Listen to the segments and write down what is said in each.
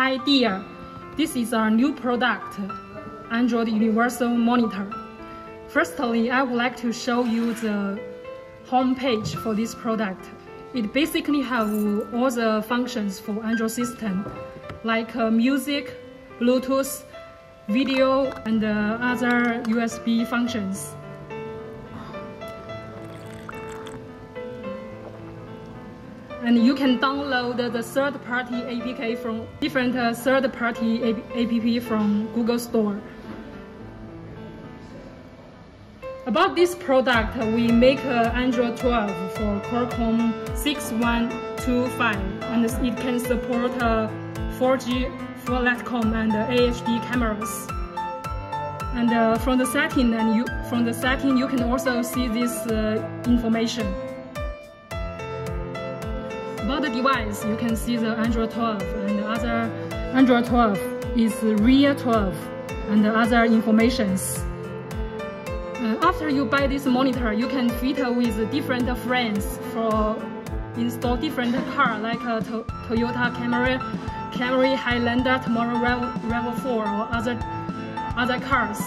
Hi dear, this is our new product, Android Universal Monitor. Firstly, I would like to show you the home page for this product. It basically have all the functions for Android system, like uh, music, Bluetooth, video, and uh, other USB functions. And you can download the third-party APK from different uh, third-party APP from Google Store. About this product, we make uh, Android 12 for Qualcomm 6125 and it can support uh, 4G, full Netcom and uh, AHD cameras. And uh, from the setting, and you from the setting, you can also see this uh, information. About the device, you can see the Android 12 and the other Android 12 is Real 12 and the other informations. Uh, after you buy this monitor, you can fit with different friends for install different car like a to Toyota Camry, Camry Highlander, Tomorrow RAV4 or other, other cars.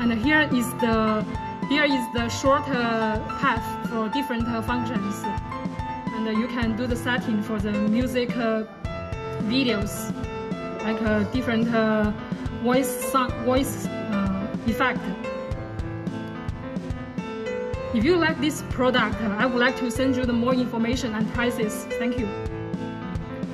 And here is the here is the short uh, path for different uh, functions. And uh, you can do the setting for the music videos, like different voice, sound, voice effect. If you like this product, I would like to send you the more information and prices. Thank you.